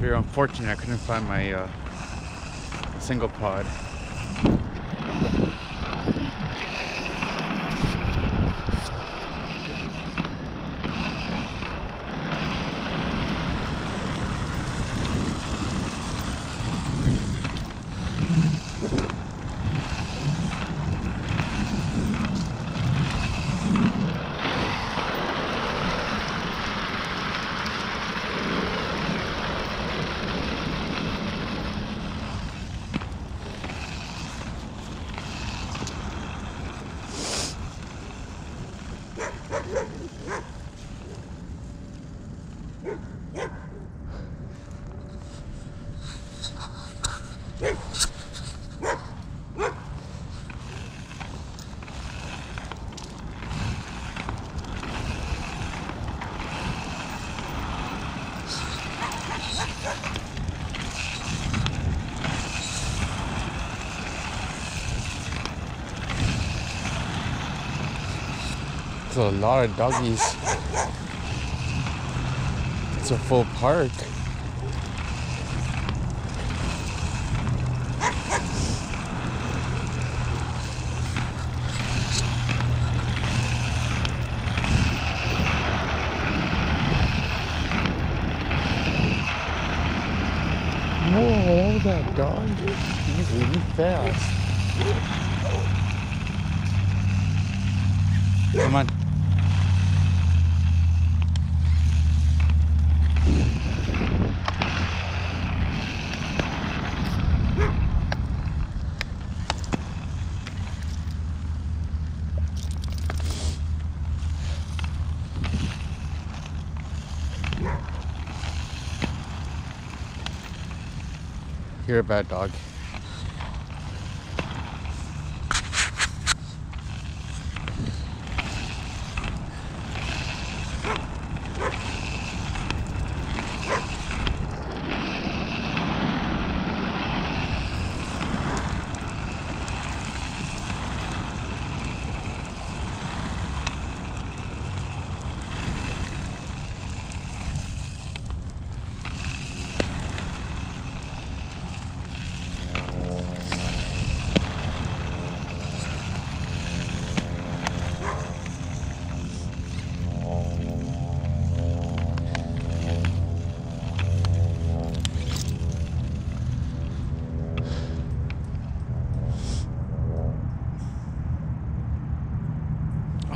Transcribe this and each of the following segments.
very unfortunate I couldn't find my uh, single pod. There's a lot of doggies. It's a full park. That dog. He's really fast. Come on. You're a bad dog.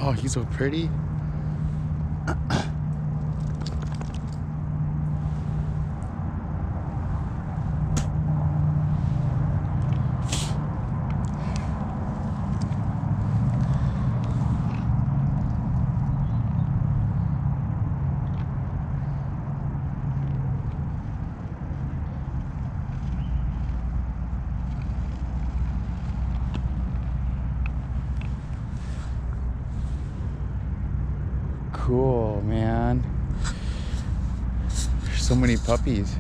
Oh, he's so pretty. Cool, man. There's so many puppies.